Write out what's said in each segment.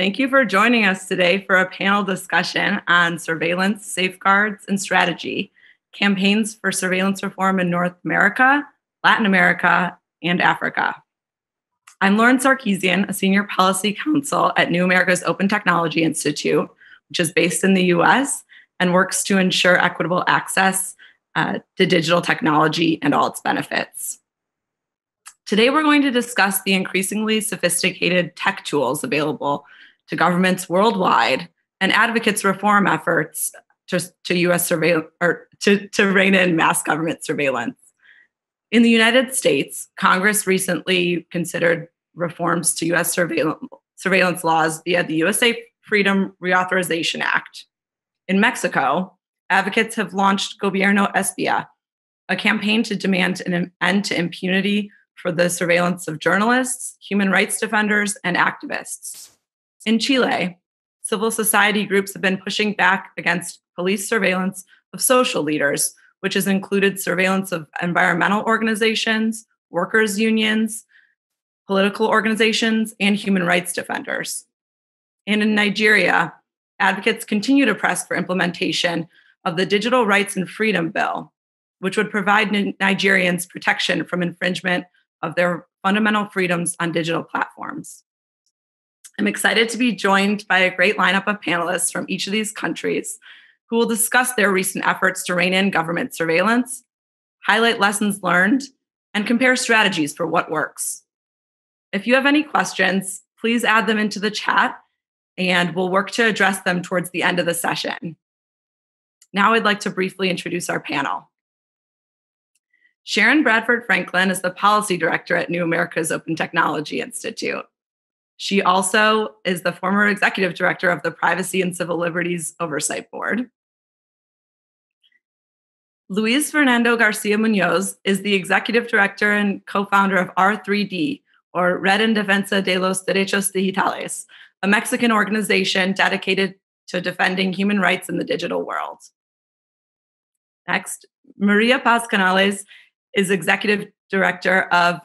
Thank you for joining us today for a panel discussion on surveillance, safeguards, and strategy, campaigns for surveillance reform in North America, Latin America, and Africa. I'm Lauren Sarkesian, a senior policy counsel at New America's Open Technology Institute, which is based in the US and works to ensure equitable access uh, to digital technology and all its benefits. Today, we're going to discuss the increasingly sophisticated tech tools available to governments worldwide and advocates reform efforts to, to US surveillance or to, to rein in mass government surveillance. In the United States, Congress recently considered reforms to US surveillance, surveillance laws via the USA Freedom Reauthorization Act. In Mexico, advocates have launched Gobierno Espía, a campaign to demand an end to impunity for the surveillance of journalists, human rights defenders, and activists. In Chile, civil society groups have been pushing back against police surveillance of social leaders, which has included surveillance of environmental organizations, workers' unions, political organizations, and human rights defenders. And in Nigeria, advocates continue to press for implementation of the Digital Rights and Freedom Bill, which would provide Nigerians protection from infringement of their fundamental freedoms on digital platforms. I'm excited to be joined by a great lineup of panelists from each of these countries who will discuss their recent efforts to rein in government surveillance, highlight lessons learned, and compare strategies for what works. If you have any questions, please add them into the chat and we'll work to address them towards the end of the session. Now I'd like to briefly introduce our panel. Sharon Bradford Franklin is the policy director at New America's Open Technology Institute. She also is the former executive director of the Privacy and Civil Liberties Oversight Board. Luis Fernando Garcia Muñoz is the executive director and co founder of R3D, or Red en Defensa de los Derechos Digitales, a Mexican organization dedicated to defending human rights in the digital world. Next, María Paz Canales is executive director of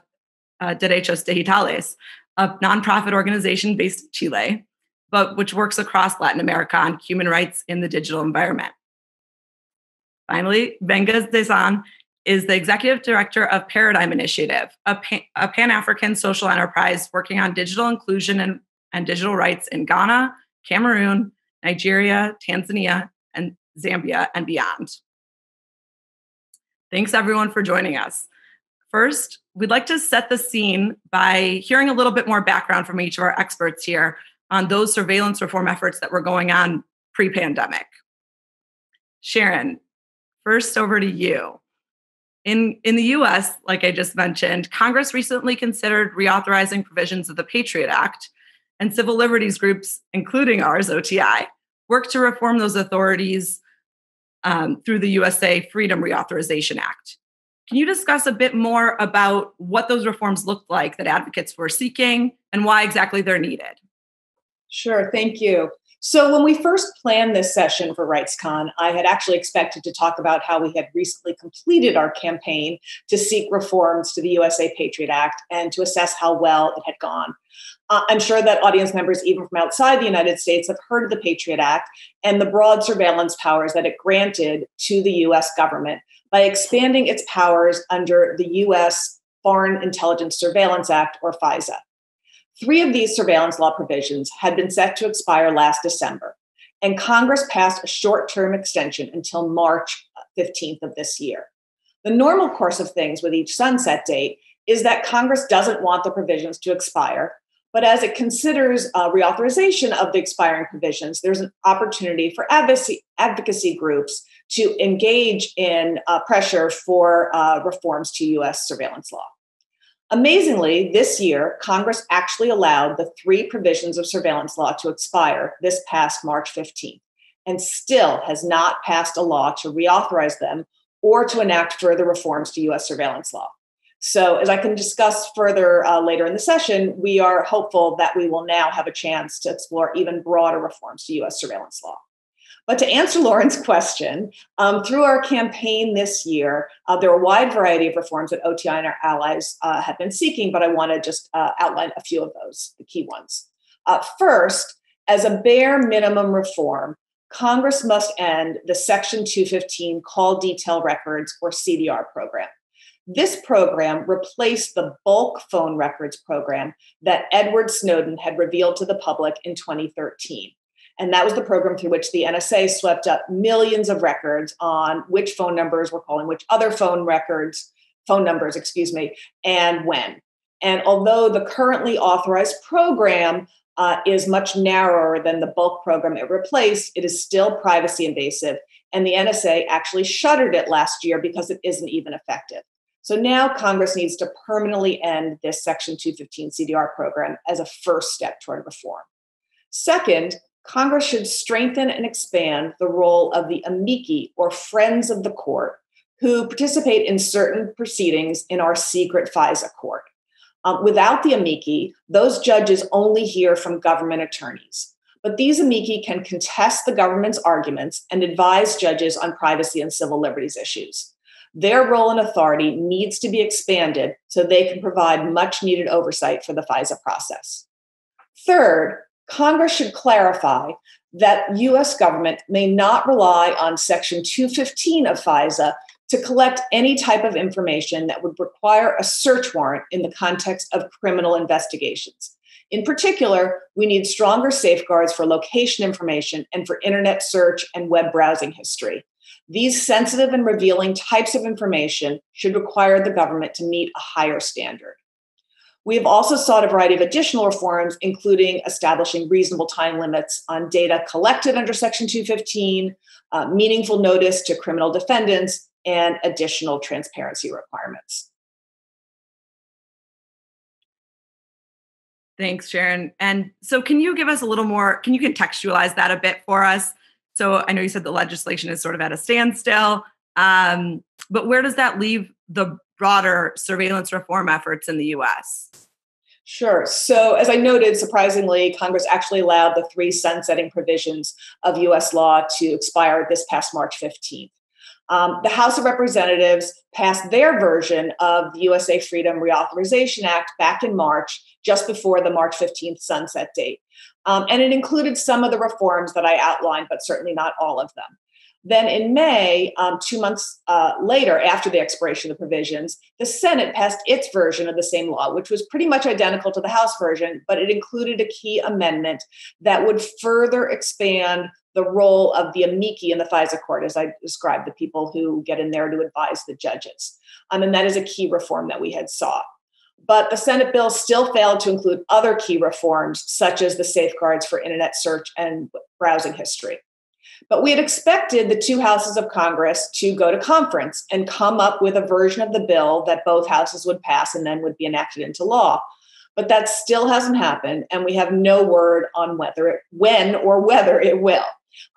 uh, Derechos Digitales, a nonprofit organization based in Chile, but which works across Latin America on human rights in the digital environment. Finally, Gbenga Sesan is the executive director of Paradigm Initiative, a, pan African social enterprise working on digital inclusion and, and digital rights in Ghana, Cameroon, Nigeria, Tanzania, and Zambia, and beyond. Thanks everyone for joining us. First, we'd like to set the scene by hearing a little bit more background from each of our experts here on those surveillance reform efforts that were going on pre pandemic. Sharon, first over to you. In, in the US, like I just mentioned, Congress recently considered reauthorizing provisions of the Patriot Act, and civil liberties groups, including ours, OTI, worked to reform those authorities um, through the USA Freedom Reauthorization Act. Can you discuss a bit more about what those reforms looked like that advocates were seeking and why exactly they're needed? Sure, thank you. So, when we first planned this session for RightsCon, I had actually expected to talk about how we had recently completed our campaign to seek reforms to the USA Patriot Act and to assess how well it had gone. Uh, I'm sure that audience members, even from outside the United States, have heard of the Patriot Act and the broad surveillance powers that it granted to the US government by expanding its powers under the US Foreign Intelligence Surveillance Act, or FISA. Three of these surveillance law provisions had been set to expire last December, and Congress passed a short term extension until March 15th of this year. The normal course of things with each sunset date is that Congress doesn't want the provisions to expire, but as it considers uh, reauthorization of the expiring provisions, there's an opportunity for advocacy, advocacy groups to engage in uh, pressure for uh, reforms to US surveillance law. Amazingly, this year, Congress actually allowed the three provisions of surveillance law to expire this past March 15th, and still has not passed a law to reauthorize them or to enact further reforms to US surveillance law. So, as I can discuss further uh, later in the session, we are hopeful that we will now have a chance to explore even broader reforms to US surveillance law. But to answer Lauren's question, um, through our campaign this year, uh, there are a wide variety of reforms that OTI and our allies uh, have been seeking, but I want to just uh, outline a few of those, the key ones. Uh, first, as a bare minimum reform, Congress must end the Section 215 call detail records or CDR program. This program replaced the bulk phone records program that Edward Snowden had revealed to the public in 2013. And that was the program through which the NSA swept up millions of records on which phone numbers were calling which other phone records, phone numbers, excuse me, and when. And although the currently authorized program uh, is much narrower than the bulk program it replaced, it is still privacy invasive. And the NSA actually shuttered it last year because it isn't even effective. So now Congress needs to permanently end this Section 215 CDR program as a first step toward reform. Second, Congress should strengthen and expand the role of the amici or friends of the court who participate in certain proceedings in our secret FISA court. Um, without the amici, those judges only hear from government attorneys. But these amici can contest the government's arguments and advise judges on privacy and civil liberties issues. Their role and authority needs to be expanded so they can provide much needed oversight for the FISA process. Third, Congress should clarify that US government may not rely on Section 215 of FISA to collect any type of information that would require a search warrant in the context of criminal investigations. In particular, we need stronger safeguards for location information and for internet search and web browsing history. These sensitive and revealing types of information should require the government to meet a higher standard. We have also sought a variety of additional reforms, including establishing reasonable time limits on data collected under Section 215, uh, meaningful notice to criminal defendants, and additional transparency requirements. Thanks, Sharon. And so, can you give us a little more? Can you contextualize that a bit for us? So, I know you said the legislation is sort of at a standstill, um, but where does that leave the broader surveillance reform efforts in the US? Sure. So, as I noted, surprisingly, Congress actually allowed the three sunsetting provisions of US law to expire this past March 15th. Um, the House of Representatives passed their version of the USA Freedom Reauthorization Act back in March, just before the March 15th sunset date. Um, and it included some of the reforms that I outlined, but certainly not all of them. Then in May, um, two months uh, later, after the expiration of the provisions, the Senate passed its version of the same law, which was pretty much identical to the House version, but it included a key amendment that would further expand the role of the amici in the FISA court, as I described, the people who get in there to advise the judges. Um, and that is a key reform that we had sought. But the Senate bill still failed to include other key reforms, such as the safeguards for internet search and browsing history. But we had expected the two houses of Congress to go to conference and come up with a version of the bill that both houses would pass and then would be enacted into law. But that still hasn't happened, and we have no word on whether it, when or whether it will.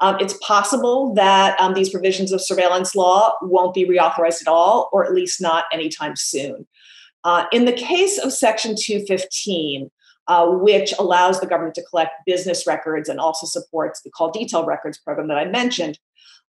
Um, it's possible that um, these provisions of surveillance law won't be reauthorized at all, or at least not anytime soon. Uh, in the case of Section 215, uh, which allows the government to collect business records and also supports the call detail records program that I mentioned.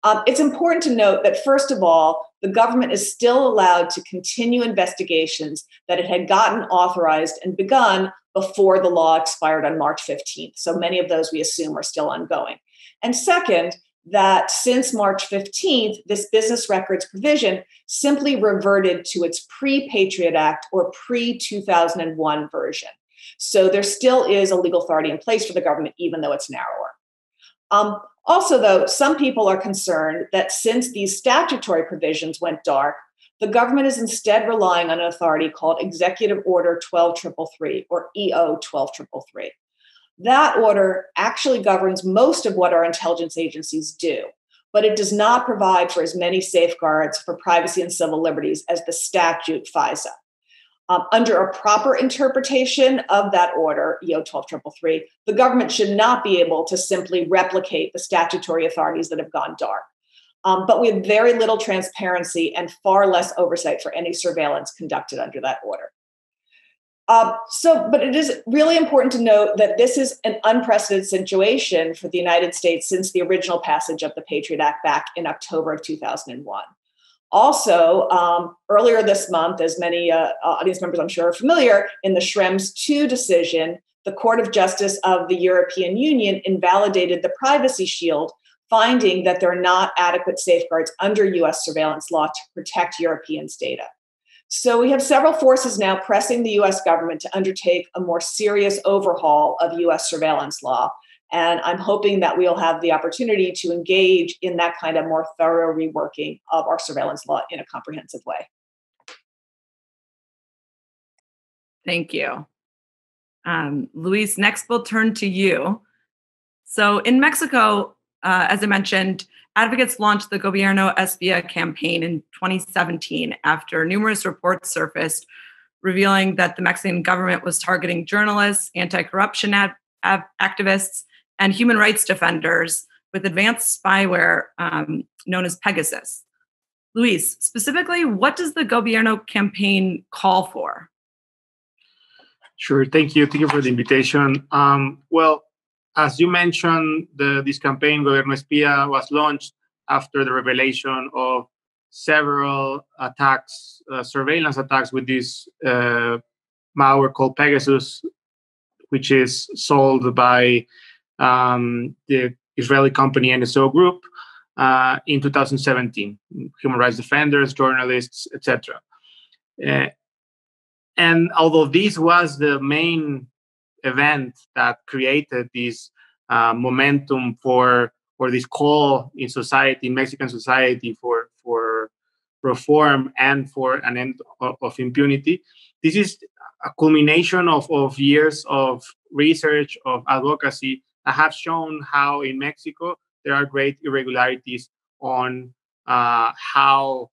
Um, it's important to note that, first of all, the government is still allowed to continue investigations that it had gotten authorized and begun before the law expired on March 15th. So many of those we assume are still ongoing. And second, that since March 15th, this business records provision simply reverted to its pre Patriot Act or pre 2001 version. So there still is a legal authority in place for the government, even though it's narrower. Um, also, though, some people are concerned that since these statutory provisions went dark, the government is instead relying on an authority called Executive Order 12333 or EO 12333. That order actually governs most of what our intelligence agencies do, but it does not provide for as many safeguards for privacy and civil liberties as the statute FISA. Um, under a proper interpretation of that order, EO 12333, the government should not be able to simply replicate the statutory authorities that have gone dark. Um, but we have very little transparency and far less oversight for any surveillance conducted under that order. Uh, so, but it is really important to note that this is an unprecedented situation for the United States since the original passage of the Patriot Act back in October of 2001. Also, um, earlier this month, as many uh, audience members I'm sure are familiar, in the Schrems 2 decision, the Court of Justice of the European Union invalidated the Privacy Shield, finding that there are not adequate safeguards under US surveillance law to protect Europeans' data. So we have several forces now pressing the US government to undertake a more serious overhaul of US surveillance law. And I'm hoping that we'll have the opportunity to engage in that kind of more thorough reworking of our surveillance law in a comprehensive way. Thank you. Um, Luis, next we'll turn to you. So in Mexico, uh, as I mentioned, advocates launched the Gobierno Espía campaign in 2017 after numerous reports surfaced revealing that the Mexican government was targeting journalists, anti corruption ad- ad- activists, and human rights defenders with advanced spyware um, known as Pegasus. Luis, specifically, what does the Gobierno campaign call for? Sure. Thank you. Thank you for the invitation. Um, well, as you mentioned, the, this campaign, Gobierno Espía, was launched after the revelation of several attacks, uh, surveillance attacks with this uh, malware called Pegasus, which is sold by um, the Israeli company NSO Group uh, in 2017. Human rights defenders, journalists, etc. Uh, and although this was the main event that created this uh, momentum for for this call in society, in Mexican society, for for reform and for an end of, of impunity. This is a culmination of, of years of research, of advocacy have shown how in Mexico there are great irregularities on uh, how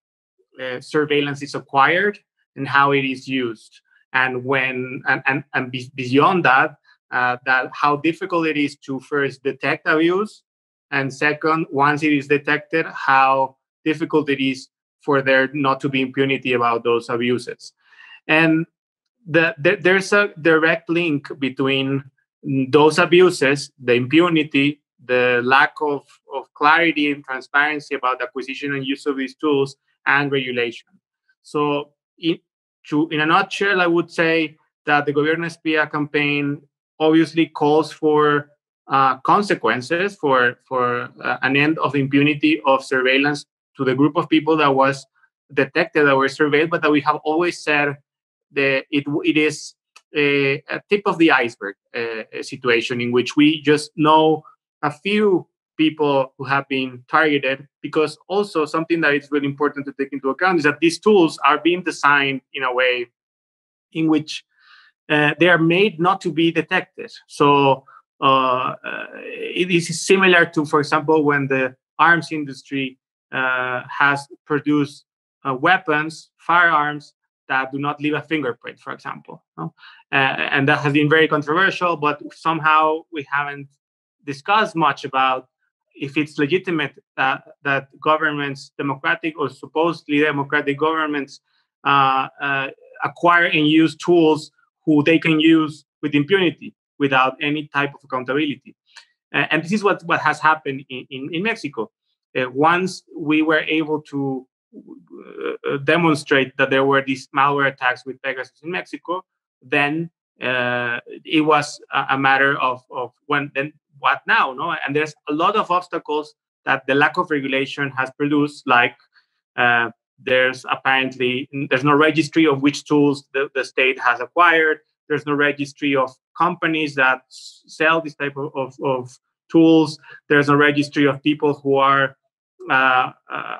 uh, surveillance is acquired and how it is used. And when and and, and beyond that uh, that how difficult it is to first detect abuse and second once it is detected how difficult it is for there not to be impunity about those abuses. And the, the, there's a direct link between those abuses the impunity the lack of, of clarity and transparency about the acquisition and use of these tools and regulation. So in, to, in a nutshell, I would say that the Gobierno Espía campaign obviously calls for uh, consequences for for uh, an end of impunity of surveillance to the group of people that was detected that were surveilled, but that we have always said that it it is a, a tip of the iceberg uh, situation in which we just know a few people who have been targeted because also something that is really important to take into account is that these tools are being designed in a way in which uh, they are made not to be detected. So uh, uh, it is similar to for example when the arms industry uh, has produced uh, weapons firearms that do not leave a fingerprint for example no? Uh, and that has been very controversial but somehow we haven't discussed much about if it's legitimate that, that governments, democratic or supposedly democratic governments, uh, uh, acquire and use tools who they can use with impunity without any type of accountability. Uh, and this is what, what has happened in, in, in Mexico. Uh, once we were able to demonstrate that there were these malware attacks with Pegasus in Mexico, then uh, it was a, a, matter of, of when then what now no? And there's a lot of obstacles that the lack of regulation has produced like uh, there's apparently there's no registry of which tools the, the state has acquired. There's no registry of companies that sell this type of, of, of tools. There's no registry of people who are uh, uh,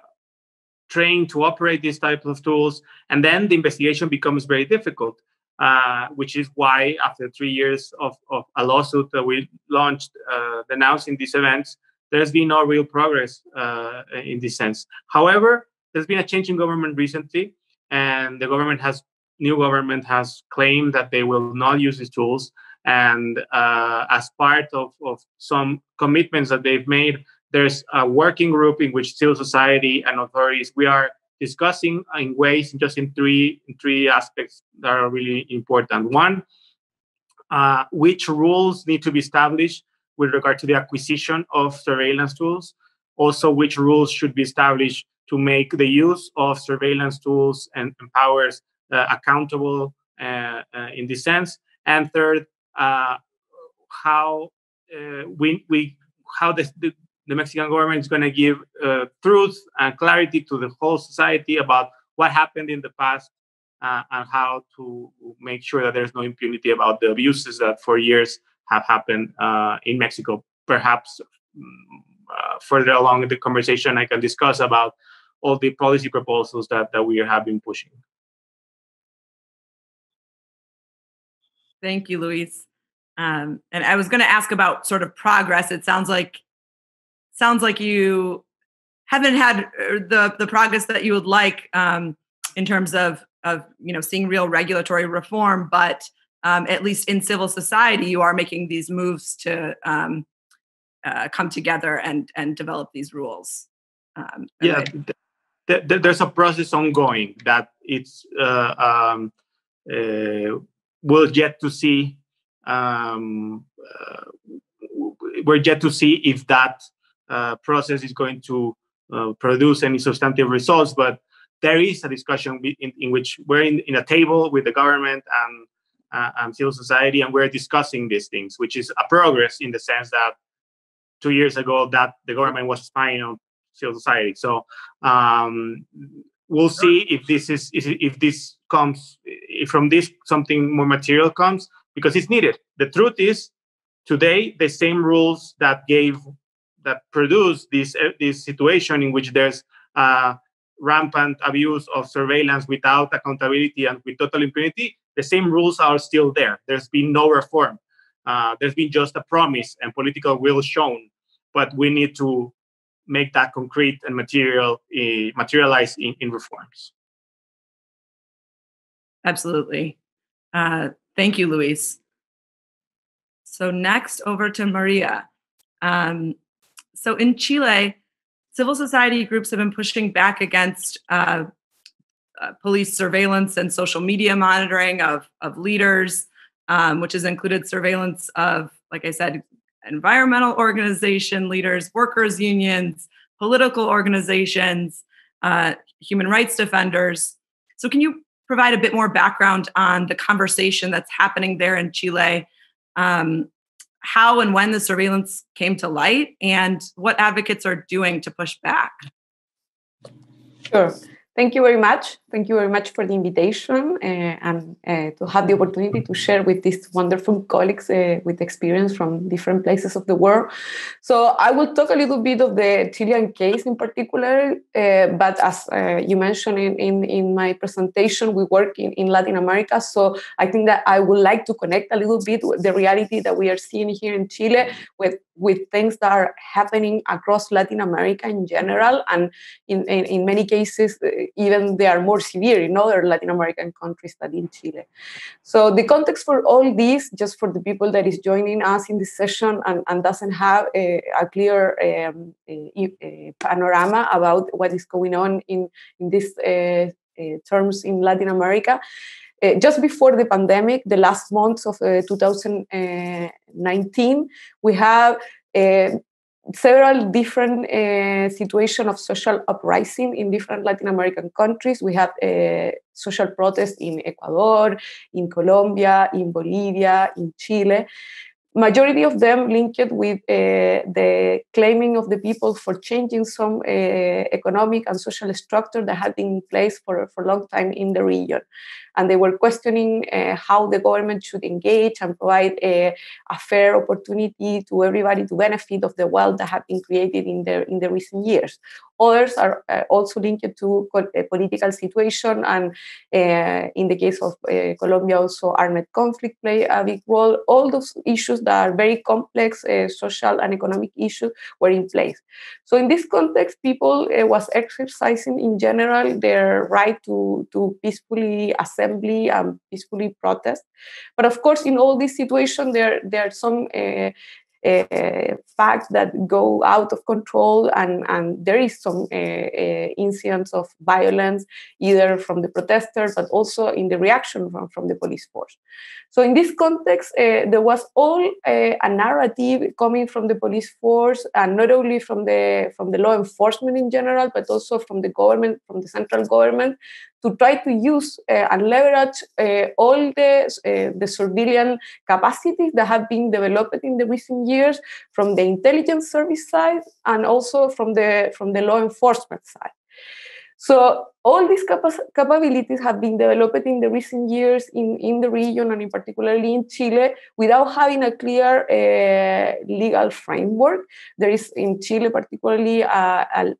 trained to operate these types of tools and then the investigation becomes very difficult uh, which is why after three years of, of a lawsuit that we launched uh, denouncing these events, there's been no real progress uh, in this sense. However, there's been a change in government recently, and the government has new government has claimed that they will not use these tools. And uh, as part of, of some commitments that they've made, there's a working group in which civil society and authorities we are discussing in ways just in three in three aspects that are really important. One, uh, which rules need to be established with regard to the acquisition of surveillance tools. Also, which rules should be established to make the use of surveillance tools and, and powers uh, accountable uh, uh in this sense. And third, uh, how uh, we we how the, the, the Mexican government is going to give uh, truth and clarity to the whole society about what happened in the past uh, and how to make sure that there's no impunity about the abuses that for years have happened uh, in Mexico. Perhaps mm, uh, further along in the conversation, I can discuss about all the policy proposals that, that we have been pushing. Thank you, Luis. Um, and I was going to ask about sort of progress. It sounds like sounds like you haven't had uh, the the progress that you would like um, in terms of of you know seeing real regulatory reform, but um, at least in civil society, you are making these moves to um, uh, come together and and develop these rules. Um, yeah, th- th- there's a process ongoing that it's uh, um, uh, we'll yet to see. Um, uh, we're yet to see if that uh, process is going to uh, produce any substantive results, but there is a discussion in, in which we're in, in, a table with the government and, uh, and civil society, and we're discussing these things, which is a progress in the sense that two years ago that the government was spying on civil society. So um, we'll see if this is if this comes if from this something more material comes because it's needed. The truth is today the same rules that gave that produce this uh, this situation in which there's uh, rampant abuse of surveillance without accountability and with total impunity, the same rules are still there. There's been no reform. Uh, there's been just a promise and political will shown, but we need to make that concrete and material uh, materialize in, in, reforms. Absolutely. Uh, thank you, Luis. So next over to Maria. Um, so in Chile, civil society groups have been pushing back against uh, uh, police surveillance and social media monitoring of, of leaders, um, which has included surveillance of, like I said, environmental organization leaders, workers' unions, political organizations, uh, human rights defenders. So, can you provide a bit more background on the conversation that's happening there in Chile? Um, how and when the surveillance came to light, and what advocates are doing to push back? Sure. Thank you very much. Thank you very much for the invitation uh, and uh, to have the opportunity to share with these wonderful colleagues uh, with experience from different places of the world. So I will talk a little bit of the Chilean case in particular, but as you mentioned in, in, in, my presentation, we work in, in Latin America. So I think that I would like to connect a little bit with the reality that we are seeing here in Chile with with things that are happening across Latin America in general, and in, in, in, many cases, even they are more severe in other Latin American countries than in Chile. So the context for all this, just for the people that is joining us in this session and, and doesn't have a, a clear um, a, a panorama about what is going on in, in these uh, uh, terms in Latin America, uh, just before the pandemic, the last months of uh, 2019, we have uh, several different uh, situations of social uprising in different Latin American countries. We have uh, social protests in Ecuador, in Colombia, in Bolivia, in Chile majority of them linked with uh, the claiming of the people for changing some uh, economic and social structure that had been in place for, for a long time in the region. And they were questioning uh, how the government should engage and provide a, a, fair opportunity to everybody to benefit of the wealth that had been created in the, in the recent years. Others are uh, also linked to a political situation, and uh, in the case of uh, Colombia, also armed conflict play a big role. All those issues that are very complex social and economic issues were in place. So in this context, people was exercising in general their right to, to peacefully assembly and peacefully protest. But of course, in all these situations, there, there are some uh, uh, facts that go out of control and, and there is some uh, uh, incidents of violence either from the protesters but also in the reaction from, from the police force so in this context uh, there was all uh, a narrative coming from the police force and not only from the from the law enforcement in general but also from the government from the central government to try to use uh, and leverage uh, all the, uh, the surveillance capacities that have been developed in the recent years from the intelligence service side and also from the, from the law enforcement side. So all these capa- capabilities have been developed in the recent years in, in the region and in particularly in Chile without having a clear uh, legal framework. There is in Chile particularly a,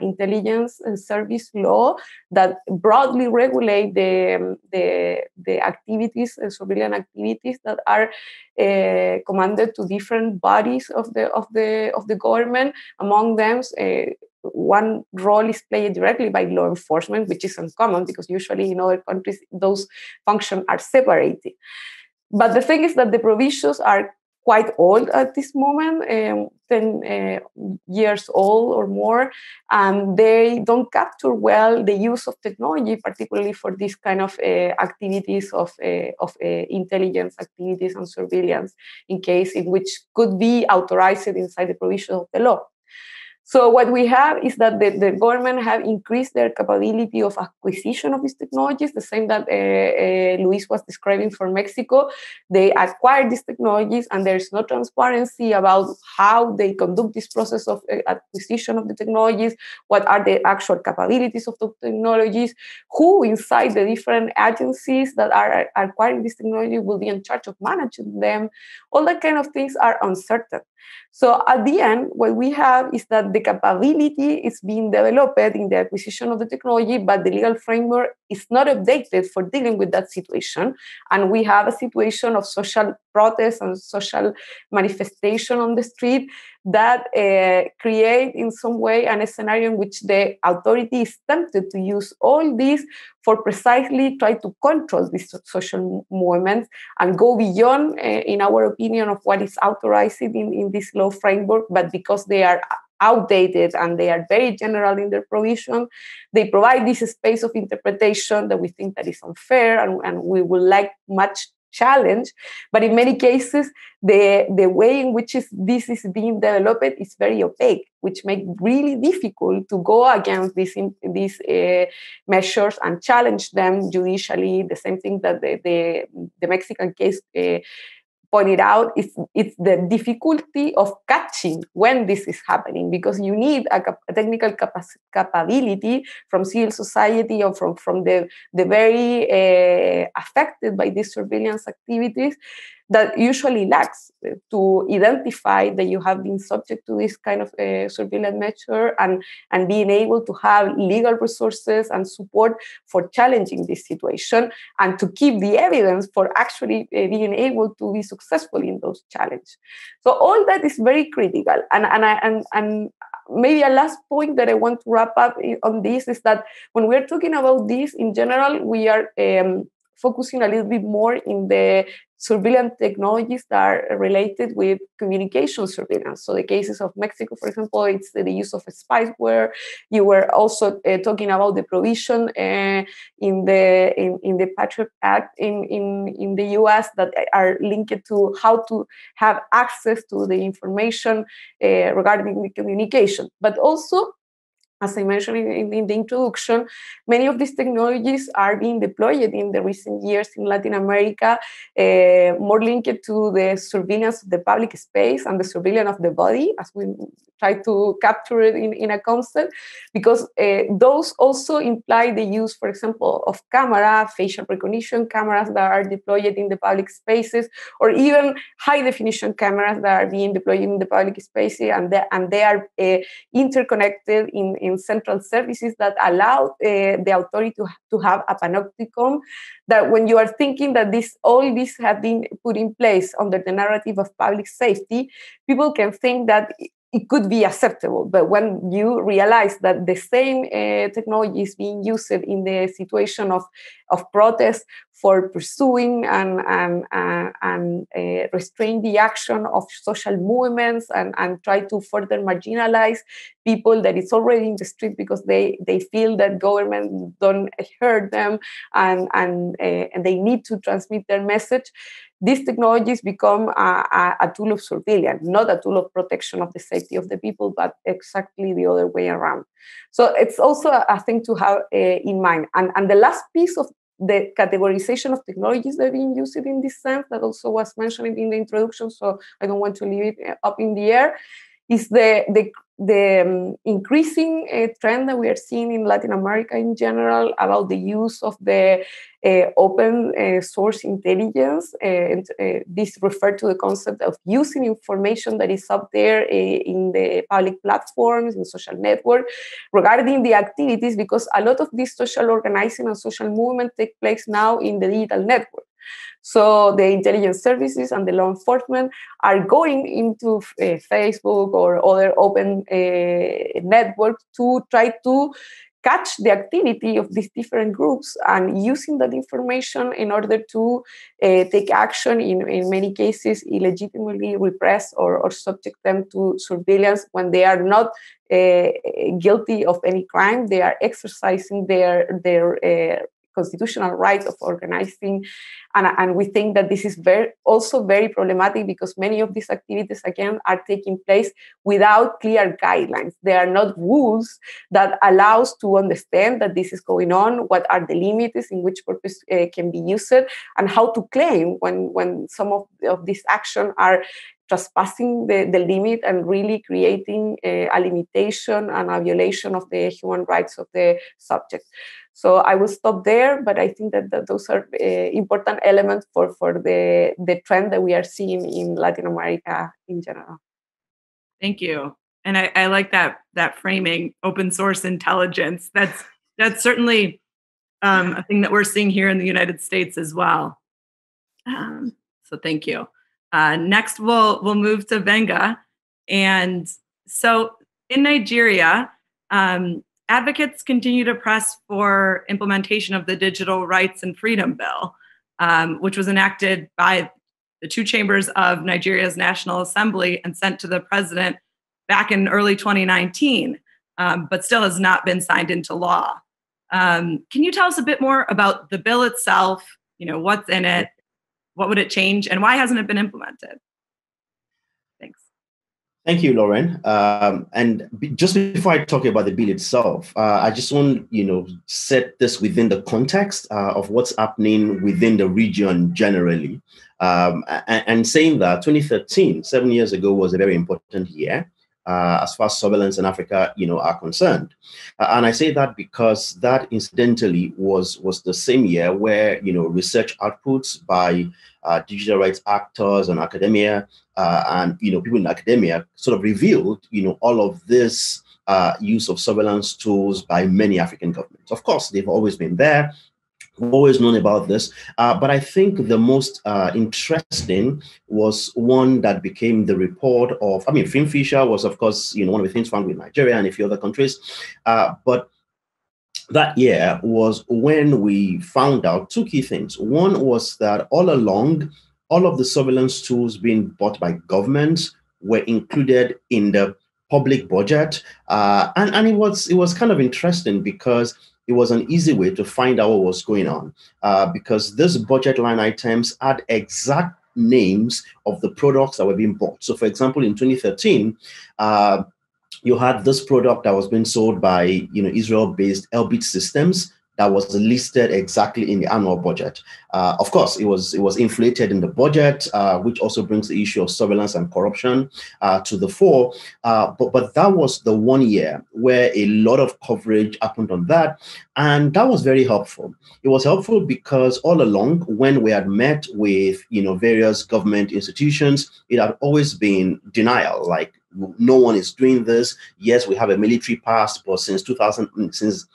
intelligence and service law that broadly regulate the, the, the activities, the civilian activities that are uh, commanded to different bodies of the, of the, of the government, among them one role is played directly by law enforcement, which is uncommon because usually in other countries those functions are separated. But the thing is that the provisions are quite old at this moment, um, 10 uh, years old or more, and they don't capture well the use of technology, particularly for this kind of uh, activities of, uh, of uh, intelligence activities and surveillance, in case in which could be authorized inside the provisions of the law. So what we have is that the, the government have increased their capability of acquisition of these technologies, the same that uh, uh, Luis was describing for Mexico. They acquire these technologies and there's no transparency about how they conduct this process of uh, acquisition of the technologies, what are the actual capabilities of the technologies, who inside the different agencies that are acquiring this technology will be in charge of managing them. All that kind of things are uncertain. So at the end, what we have is that the capability is being developed in the acquisition of the technology, but the legal framework is not updated for dealing with that situation. And we have a situation of social protest and social manifestation on the street that uh, create in some way an scenario in which the authority is tempted to use all this for precisely try to control these social movements and go beyond, uh, in our opinion, of what is authorized in, in this law framework, but because they are outdated and they are very general in their provision they provide this space of interpretation that we think that is unfair and, and we would like much challenge but in many cases the the way in which is, this is being developed is very opaque which make really difficult to go against these these uh, measures and challenge them judicially. The same thing that the the, the mexican case uh, pointed out is it's the difficulty of catching when this is happening because you need a, a technical capac- capability from civil society or from, from the, the very uh, affected by these surveillance activities that usually lacks to identify that you have been subject to this kind of uh, surveillance measure and, and being able to have legal resources and support for challenging this situation and to keep the evidence for actually uh, being able to be successful in those challenges. So all that is very critical. And, and, I, and, and maybe a last point that I want to wrap up on this is that when we're talking about this in general, we are um, focusing a little bit more in the surveillance technologies that are related with communication surveillance. So the cases of Mexico, for example, it's the use of spyware. You were also uh, talking about the provision uh, in the in, in the Patriot Act in, in, in the US that are linked to how to have access to the information uh, regarding the communication, but also as I mentioned in, in, the introduction, many of these technologies are being deployed in the recent years in Latin America, uh, more linked to the surveillance of the public space and the surveillance of the body, as we try to capture it in, in a concept, because uh, those also imply the use, for example, of camera, facial recognition cameras that are deployed in the public spaces, or even high definition cameras that are being deployed in the public spaces, and they, and they are uh, interconnected in in central services that allow uh, the authority to, to have a panopticon that when you are thinking that this all this have been put in place under the narrative of public safety people can think that it could be acceptable. But when you realize that the same uh, technology is being used in the situation of, of protest for pursuing and, and, uh, and uh, restrain the action of social movements and, and try to further marginalize people that is already in the street because they, they feel that government don't hear them and, and, uh, and they need to transmit their message these technologies become a, a, tool of surveillance, not a tool of protection of the safety of the people, but exactly the other way around. So it's also a, a thing to have uh, in mind. And, and the last piece of the categorization of technologies that are being used in this sense, that also was mentioned in the introduction, so I don't want to leave it uh, up in the air, is the, the the um, increasing uh, trend that we are seeing in Latin America in general about the use of the open uh, source intelligence. and uh, this refers to the concept of using information that is up there in the public platforms, in social network, regarding the activities, because a lot of this social organizing and social movement take place now in the digital network. So the intelligence services and the law enforcement are going into uh, Facebook or other open uh, networks to try to catch the activity of these different groups and using that information in order to uh, take action in, in many cases illegitimately repress or, or subject them to surveillance when they are not uh, guilty of any crime. They are exercising their their uh, constitutional right of organizing. And, and we think that this is very also very problematic because many of these activities, again, are taking place without clear guidelines. There are not rules that allows to understand that this is going on, what are the limits in which purpose uh, can be used, and how to claim when, when some of, of these actions are trespassing the, the limit and really creating a, a, limitation and a violation of the human rights of the subject. So I will stop there, but I think that, that those are uh, important elements for, for the, the trend that we are seeing in Latin America in general. Thank you. And I, I like that that framing, open source intelligence. That's that's certainly um, a thing that we're seeing here in the United States as well. Um, so thank you. Uh, next, we'll we'll move to Gbenga, and so in Nigeria, um, advocates continue to press for implementation of the Digital Rights and Freedom Bill, um, which was enacted by the two chambers of Nigeria's National Assembly and sent to the president back in early 2019, um, but still has not been signed into law. Um, can you tell us a bit more about the bill itself? You know, what's in it, what would it change, and why hasn't it been implemented? Thank you, Lauren. Um, and just before I talk about the bill itself, uh, I just want you know set this within the context uh, of what's happening within the region generally. Um, and, and, saying that 2013, seven years ago, was a very important year uh, as far as surveillance in Africa, you know, are concerned. Uh, and I say that because that incidentally was was the same year where you know research outputs by uh, digital rights actors and academia uh, and you know people in academia sort of revealed you know all of this uh, use of surveillance tools by many African governments. Of course, they've always been there always known about this. Uh, but I think the most uh, interesting was one that became the report of, I mean, FinFisher was, of course, you know, one of the things found with Nigeria and a few other countries. Uh, but that year was when we found out two key things. One was that all along, all of the surveillance tools being bought by governments were included in the public budget. Uh, and, and it was it was kind of interesting because it was an easy way to find out what was going on uh, because these budget line items had exact names of the products that were being bought. So, for example, in 2013, uh, you had this product that was being sold by you know Israel-based Elbit Systems that was listed exactly in the annual budget. Uh, of course, it was it was inflated in the budget, uh, which also brings the issue of surveillance and corruption uh, to the fore. Uh, but but that was the one year where a lot of coverage happened on that, and that was very helpful. It was helpful because all along, when we had met with you know various government institutions, it had always been denial, like no one is doing this. Yes, we have a military past, but since 2000, since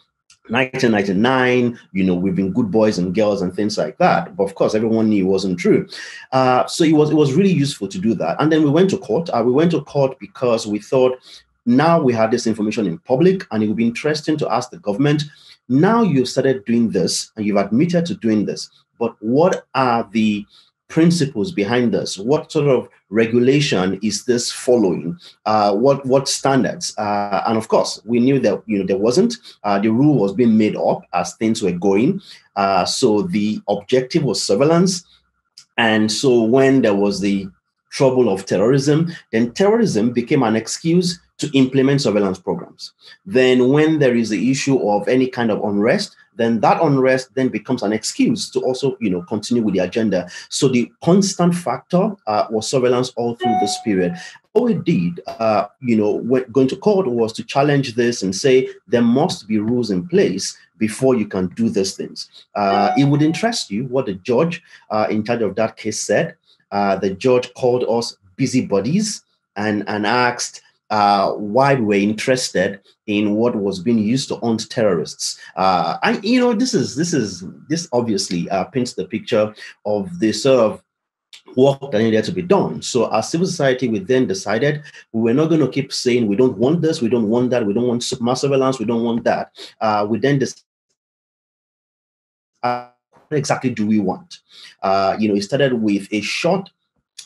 1999, you know, we've been good boys and girls and things like that. But of course, everyone knew it wasn't true. Uh, so it was it was really useful to do that. And then we went to court. Uh, we went to court because we thought now we had this information in public, and it would be interesting to ask the government. Now you've started doing this, and you've admitted to doing this. but what are the principles behind this? What sort of regulation is this following? Uh, what what standards? Uh, and of course, we knew that you know there wasn't. Uh, the rule was being made up as things were going. Uh, so the objective was surveillance. And so when there was the trouble of terrorism, then terrorism became an excuse to implement surveillance programs. Then when there is the issue of any kind of unrest, then that unrest then becomes an excuse to also, you know, continue with the agenda. So the constant factor uh, was surveillance all through this period. All we did, uh, you know, going to court was to challenge this and say there must be rules in place before you can do these things. Uh, it would interest you what the judge uh, in charge of that case said. Uh, the judge called us busybodies and, and asked, uh, why we were interested in what was being used to hunt terrorists. Uh, I, you know, this is this is this obviously uh, paints the picture of the sort of work that needed to be done. So as civil society, we then decided we were not going to keep saying we don't want this, we don't want that, we don't want mass surveillance, we don't want that. Uh, we then decided uh, what exactly do we want? Uh, you know, it started with a short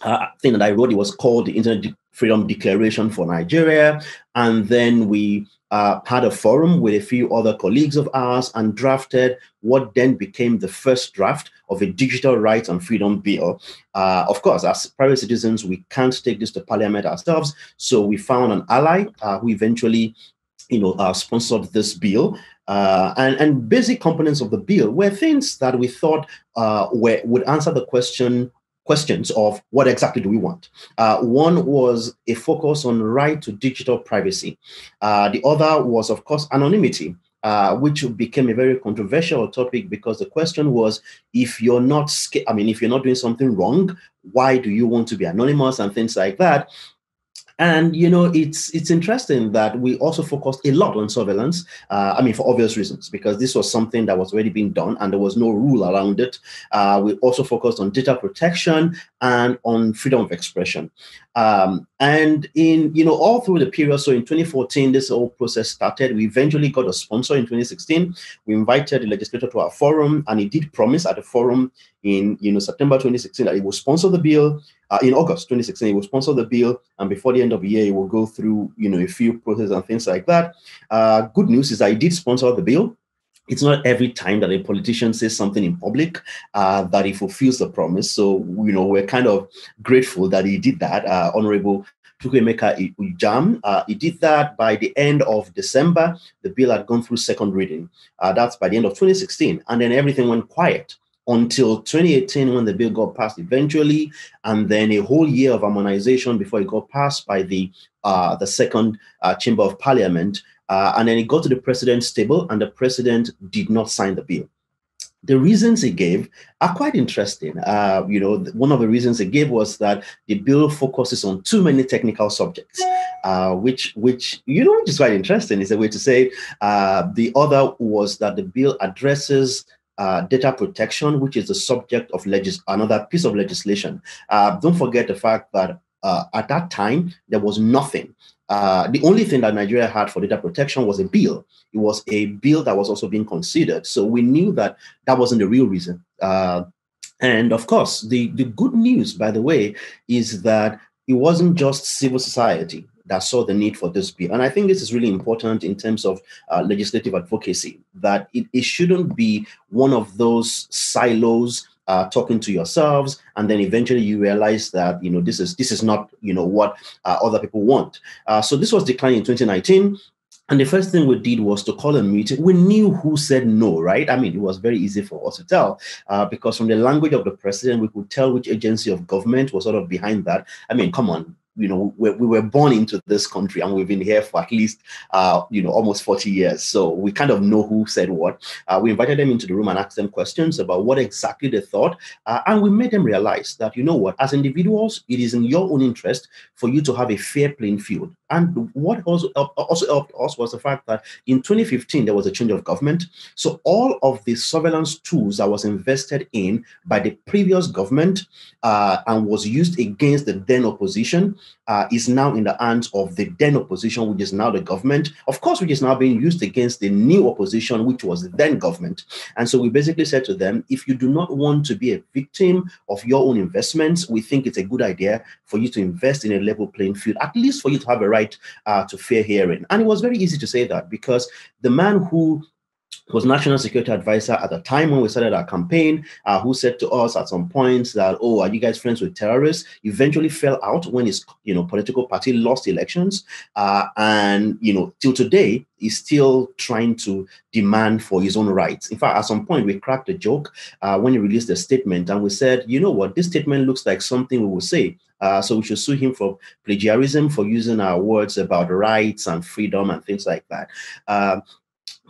uh, thing that I wrote. It was called the Internet Freedom Declaration for Nigeria. And then we uh, had a forum with a few other colleagues of ours and drafted what then became the first draft of a digital rights and freedom bill. Uh, of course, as private citizens, we can't take this to parliament ourselves. So we found an ally uh, who eventually you know, uh, sponsored this bill. Uh, and, and basic components of the bill were things that we thought uh, were, would answer the question questions of what exactly do we want. Uh, one was a focus on right to digital privacy. Uh, the other was, of course, anonymity. Uh, which became a very controversial topic because the question was if you're not i mean if you're not doing something wrong why do you want to be anonymous and things like that and you know, it's it's interesting that we also focused a lot on surveillance. Uh, I mean, for obvious reasons, because this was something that was already being done and there was no rule around it. Uh, we also focused on data protection and on freedom of expression. Um, and in you know all through the period, so in 2014, this whole process started. We eventually got a sponsor in 2016. We invited the legislator to our forum, and he did promise at the forum in you know September 2016 that he will sponsor the bill. Uh, in August 2016, he will sponsor the bill, and before the end of the year, he will go through you know a few processes and things like that. Uh, good news is I did sponsor the bill it's not every time that a politician says something in public uh, that he fulfills the promise. So, you know, we're kind of grateful that he did that. Uh, Honorable Chukwuemeka Ujam, uh, he did that by the end of December. The bill had gone through second reading. Uh, that's by the end of 2016. And then everything went quiet until 2018 when the bill got passed eventually, and then a whole year of harmonization before it got passed by the uh, the second uh, chamber of parliament. Uh, and then it got to the president's table, and the president did not sign the bill. The reasons he gave are quite interesting. Uh, you know, one of the reasons he gave was that the bill focuses on too many technical subjects, uh, which, which you know, which is quite interesting. Is a way to say. Uh, the other was that the bill addresses uh, data protection, which is the subject of legis- another piece of legislation. Uh, don't forget the fact that uh, at that time there was nothing uh, the only thing that Nigeria had for data protection was a bill. It was a bill that was also being considered. So we knew that that wasn't the real reason. Uh, and of course, the, the good news, by the way, is that it wasn't just civil society that saw the need for this bill. And I think this is really important in terms of uh, legislative advocacy, that it, it shouldn't be one of those silos uh, talking to yourselves, and then eventually you realize that you know this is this is not you know what uh, other people want. Uh, so this was declined in 2019. And the first thing we did was to call a meeting. We knew who said no, right? I mean, it was very easy for us to tell uh, because from the language of the president, we could tell which agency of government was sort of behind that. I mean, come on, you know, we, we, were born into this country and we've been here for at least, uh, you know, almost 40 years. So we kind of know who said what. Uh, we invited them into the room and asked them questions about what exactly they thought. Uh, and we made them realize that, you know what, as individuals, it is in your own interest for you to have a fair playing field. And what also, also helped us was the fact that in 2015, there was a change of government. So all of the surveillance tools that was invested in by the previous government uh, and was used against the then opposition uh, is now in the hands of the then opposition, which is now the government, of course, which is now being used against the new opposition, which was the then government. And so we basically said to them, if you do not want to be a victim of your own investments, we think it's a good idea for you to invest in a level playing field, at least for you to have a right uh, to fair hearing. And it was very easy to say that because the man who was national security advisor at the time when we started our campaign, uh, who said to us at some points that, "Oh, are you guys friends with terrorists?" Eventually fell out when his, you know, political party lost elections, uh, and you know, till today, he's still trying to demand for his own rights. In fact, at some point, we cracked a joke uh, when he released the statement, and we said, "You know what? This statement looks like something we will say." Uh, so we should sue him for plagiarism for using our words about rights and freedom and things like that.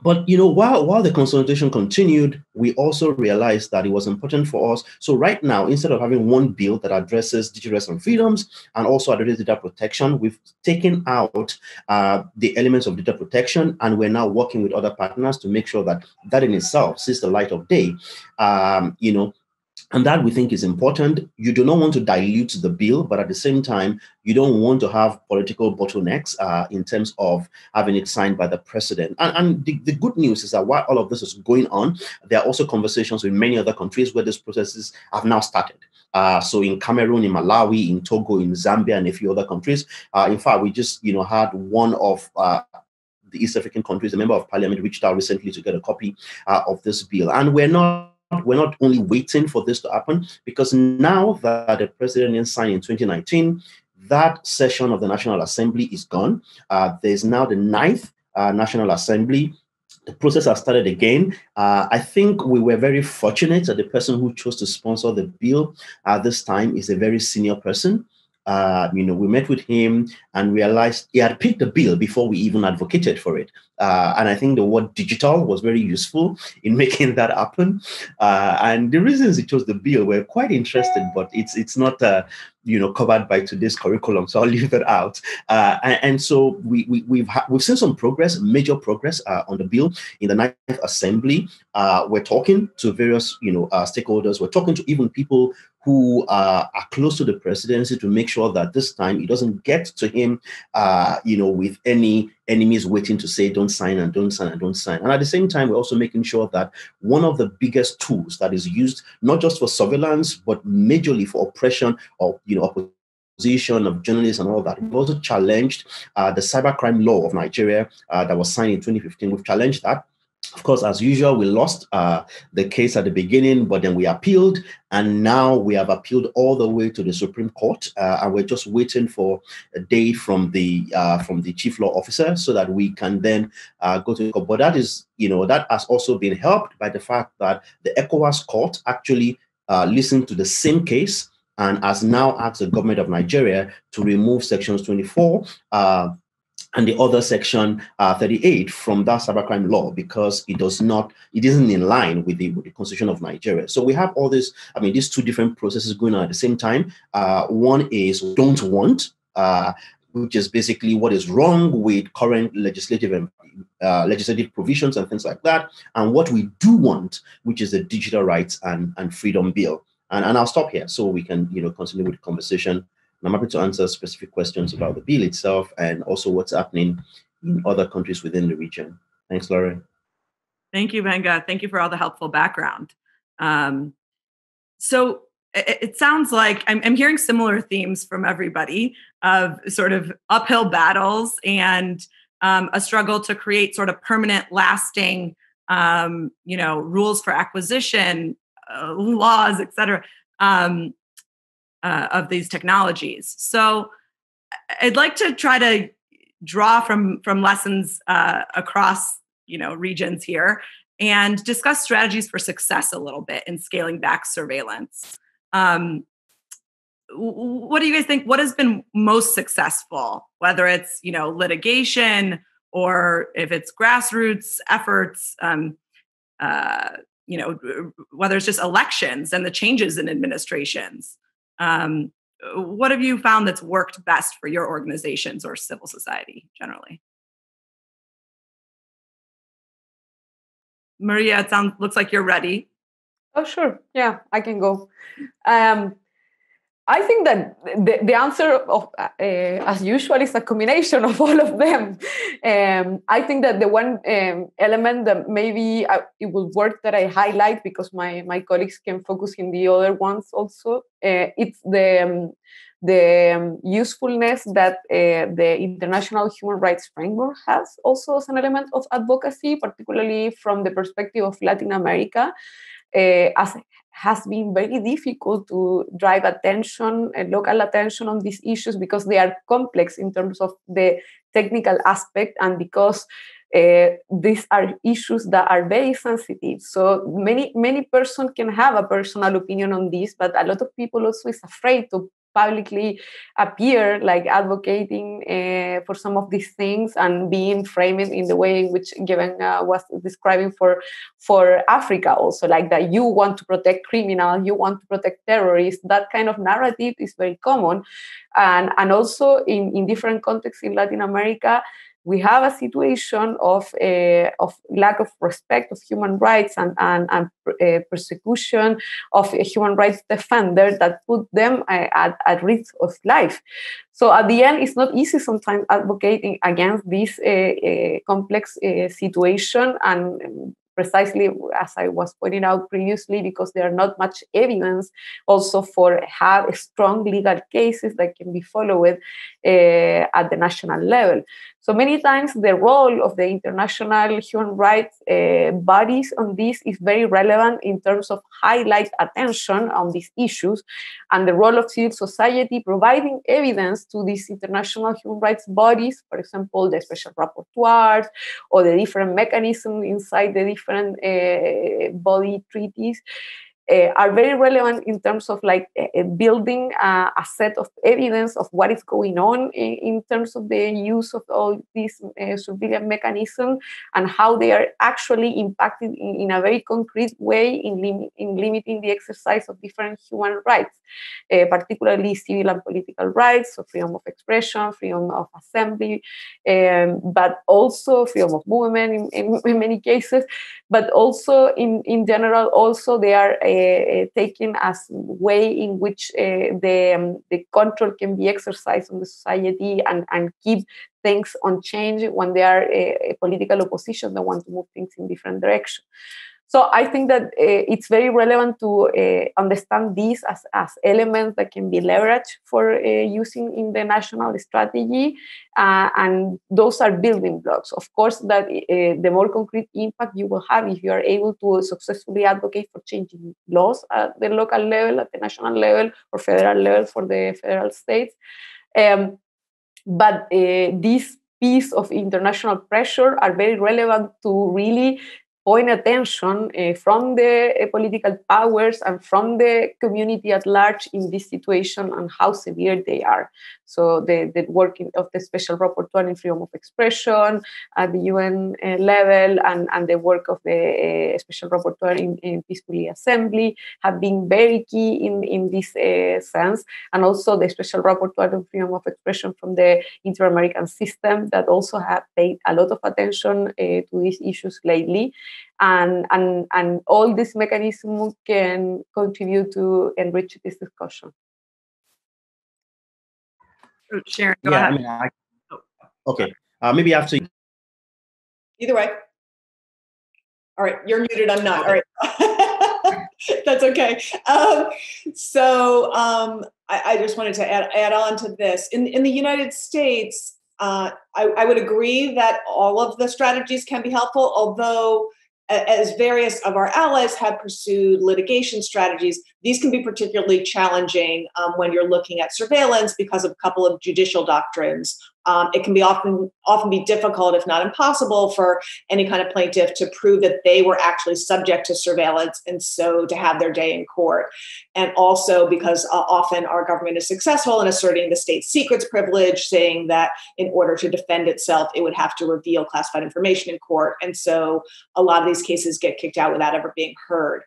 But you know, while while the consultation continued, we also realized that it was important for us. So right now, instead of having one bill that addresses digital rights and freedoms and also addresses data protection, we've taken out uh, the elements of data protection, and we're now working with other partners to make sure that that in itself sees the light of day. Um, you know, and that we think is important. You do not want to dilute the bill, but at the same time, you don't want to have political bottlenecks uh, in terms of having it signed by the president. And, and the, the, good news is that while all of this is going on, there are also conversations with many other countries where these processes have now started. Uh, so in Cameroon, in Malawi, in Togo, in Zambia, and a few other countries. Uh, in fact, we just you know had one of uh, the East African countries, a member of parliament, reached out recently to get a copy uh, of this bill, and we're not we're not only waiting for this to happen, because now that the president signed in 2019, that session of the National Assembly is gone. Uh, there's now the ninth uh, National Assembly. The process has started again. Uh, I think we were very fortunate that the person who chose to sponsor the bill at this time is a very senior person. Uh, you know, we met with him and realized he had picked the bill before we even advocated for it. Uh, and I think the word digital was very useful in making that happen. Uh, and the reasons he chose the bill were quite interesting, but it's it's not uh, you know covered by today's curriculum, so I'll leave that out. Uh, and, and, so we, we we've ha- we've seen some progress, major progress uh, on the bill in the ninth assembly. We're talking to various you know stakeholders. We're talking to even people who are close to the presidency to make sure that this time it doesn't get to him, you know, with any enemies waiting to say don't sign and don't sign and don't sign. And at the same time, we're also making sure that one of the biggest tools that is used not just for surveillance but majorly for oppression or you know opposition of journalists and all that. We've also challenged uh, the cybercrime law of Nigeria uh, that was signed in 2015. We've challenged that. Of course, as usual, we lost uh, the case at the beginning, but then we appealed, and now we have appealed all the way to the Supreme Court, uh, and we're just waiting for a date from the uh, from the chief law officer so that we can then uh, go to court. But that is, you know, that has also been helped by the fact that the ECOWAS court actually uh, listened to the same case and has now asked the government of Nigeria to remove sections 24 uh, and the other section uh, 38 from that cybercrime law because it does not it isn't in line with the, with the constitution of nigeria. So we have all this i mean these two different processes going on at the same time. Uh, one is don't want uh, which is basically what is wrong with current legislative and uh, legislative provisions and things like that and what we do want which is the digital rights and, and freedom bill. And, and i'll stop here so we can you know continue with the conversation I'm happy to answer specific questions about the bill itself and also what's happening in other countries within the region. Thanks, Lauren. Thank you, Gbenga. Thank you for all the helpful background. Um, so it, it, sounds like I'm, I'm hearing similar themes from everybody of sort of uphill battles and um, a struggle to create sort of permanent, lasting, um, you know, rules for acquisition, uh, laws, et cetera. Um, uh, of these technologies. So I'd like to try to draw from from lessons uh, across you know regions here and discuss strategies for success a little bit in scaling back surveillance. Um, what do you guys think? What has been most successful? Whether it's you know litigation or if it's grassroots efforts, um, uh, you know whether it's just elections and the changes in administrations. Um, what have you found that's worked best for your organizations or civil society generally? Maria, it sounds looks like you're ready. Oh, sure. Yeah, I can go. Um, I think that the, the answer, of, uh, as usual, is a combination of all of them. Um, I think that the one um, element that maybe I, it would work that I highlight because my, my colleagues can focus in the other ones also, uh, it's the, um, the um, usefulness that uh, the international human rights framework has also as an element of advocacy, particularly from the perspective of Latin America. Uh, as has been very difficult to drive attention, and local attention on these issues because they are complex in terms of the technical aspect and because uh, these are issues that are very sensitive. So many many person can have a personal opinion on this, but a lot of people also is afraid to publicly appear like advocating uh, for some of these things and being framed in the way in which Gbenga was describing for for Africa also like that you want to protect criminals you want to protect terrorists that kind of narrative is very common. And and also in in different contexts in Latin America we have a situation of, uh, of lack of respect of human rights and, and, and uh, persecution of a human rights defender that put them uh, at, at risk of life. So at the end, it's not easy sometimes advocating against this complex situation and precisely as I was pointing out previously, because there are not much evidence also for have strong legal cases that can be followed uh, at the national level. So many times the role of the international human rights uh, bodies on this is very relevant in terms of highlight attention on these issues and the role of civil society providing evidence to these international human rights bodies, for example, the special rapporteurs or the different mechanisms inside the different uh, body treaties uh, are very relevant in terms of like uh, building a, a, set of evidence of what is going on in, in terms of the use of all these uh, surveillance mechanisms and how they are actually impacted in, in a very concrete way in, lim- in limiting the exercise of different human rights, particularly civil and political rights, so freedom of expression, freedom of assembly, um, but also freedom of movement in, in, many cases, but also in, in general, also they are uh, taken as way in which uh, the, um, the control can be exercised on the society and, and keep things unchanged when there are a political opposition that want to move things in different direction. So I think that uh, it's very relevant to uh, understand these as, as elements that can be leveraged for uh, using in the national strategy. Uh, and those are building blocks. Of course, that the more concrete impact you will have if you are able to successfully advocate for changing laws at the local level, at the national level, or federal level for the federal states. Um, but this piece of international pressure are very relevant to really point attention uh, from the uh, political powers and from the community at large in this situation and how severe they are. So the, the working of the special rapporteur in freedom of expression at the UN uh, level and, and the work of the uh, special rapporteur in, in Peacefully Assembly have been very key in, in this uh, sense. And also the special rapporteur on freedom of expression from the Inter-American system that also have paid a lot of attention uh, to these issues lately. And, and, and all these mechanisms can contribute to enrich this discussion. Sharon, go yeah, ahead. I mean, I, okay. Uh, maybe after. Either way. All right, you're muted. I'm not. All right. That's okay. Um, so um, I, I, just wanted to add, add on to this. In, in the United States, uh, I, I would agree that all of the strategies can be helpful, although as various of our allies have pursued litigation strategies, these can be particularly challenging um, when you're looking at surveillance because of a couple of judicial doctrines um, it can be often often be difficult, if not impossible, for any kind of plaintiff to prove that they were actually subject to surveillance, and so to have their day in court. And also because uh, often our government is successful in asserting the state secrets privilege, saying that in order to defend itself, it would have to reveal classified information in court, and so a lot of these cases get kicked out without ever being heard.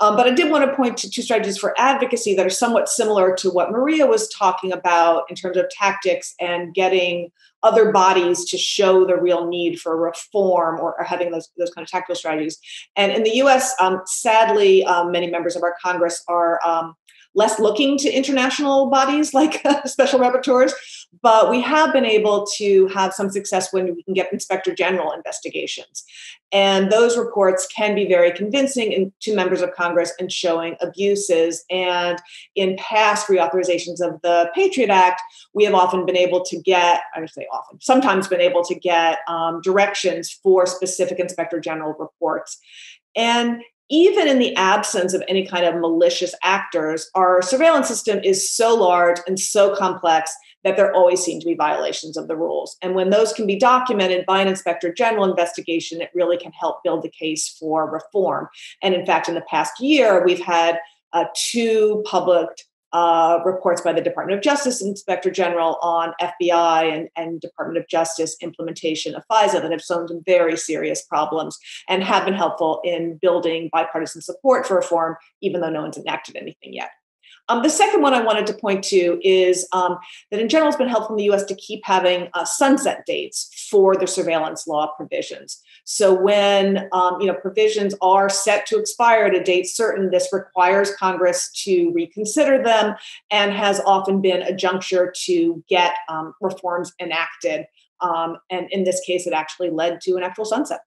Um, but I did want to point to two strategies for advocacy that are somewhat similar to what Maria was talking about in terms of tactics and getting other bodies to show the real need for reform or, or having those, those kind of tactical strategies. And in the US, um, sadly, um, many members of our Congress are um, less looking to international bodies like special rapporteurs, but we have been able to have some success when we can get inspector general investigations. And those reports can be very convincing to members of Congress in showing abuses. And in past reauthorizations of the Patriot Act, we have often been able to get, I would say often, sometimes been able to get um, directions for specific inspector general reports. And even in the absence of any kind of malicious actors, our surveillance system is so large and so complex that there always seem to be violations of the rules. And when those can be documented by an inspector general investigation, it really can help build the case for reform. And in fact, in the past year, we've had uh, two public uh, reports by the Department of Justice Inspector General on FBI and, and Department of Justice implementation of FISA that have shown some very serious problems and have been helpful in building bipartisan support for reform, even though no one's enacted anything yet. Um, the second one I wanted to point to is um, that in general, it's been helpful in the US to keep having uh, sunset dates for the surveillance law provisions. So when um, you know provisions are set to expire at a date certain, this requires Congress to reconsider them and has often been a juncture to get um, reforms enacted. Um, and in this case, it actually led to an actual sunset.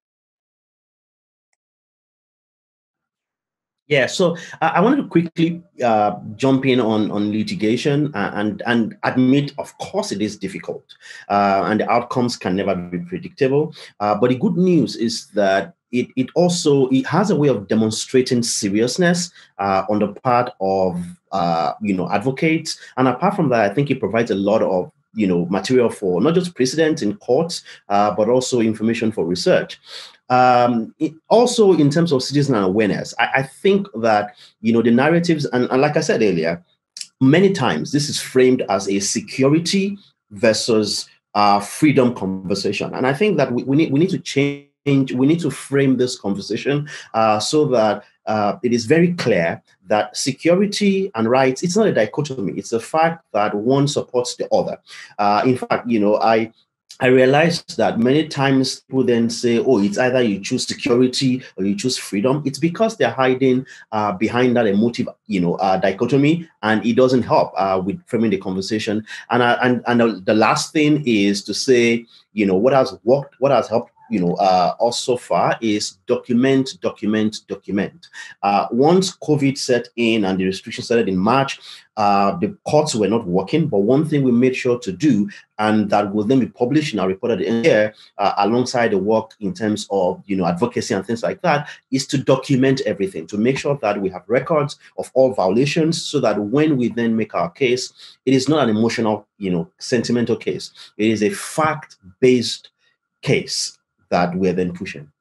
Yeah, so uh, I wanted to quickly uh, jump in on on litigation and and admit, of course, it is difficult, uh, and the outcomes can never be predictable. Uh, but the good news is that it it also it has a way of demonstrating seriousness uh, on the part of uh, you know advocates, and apart from that, I think it provides a lot of you know material for not just precedent in courts, but also information for research. Um, it, also, in terms of citizen awareness, I, I, think that you know the narratives, and, and like I said earlier, many times this is framed as a security versus uh, freedom conversation, and I think that we, we need we need to change. We need to frame this conversation uh, so that uh, it is very clear that security and rights it's not a dichotomy it's the fact that one supports the other uh, in fact you know i I realized that many times people then say, oh, it's either you choose security or you choose freedom. It's because they're hiding uh, behind that emotive, you know, uh, dichotomy, and it doesn't help uh, with framing the conversation. And uh, and and the last thing is to say, you know, what has worked, what has helped you know, uh, us so far is document, document, document. Uh, once COVID set in and the restrictions started in March, uh, the courts were not working. But one thing we made sure to do, and that will then be published in our report at the end here, uh, alongside the work in terms of you know advocacy and things like that, is to document everything to make sure that we have records of all violations, so that when we then make our case, it is not an emotional, you know, sentimental case. It is a fact-based case that we're then pushing.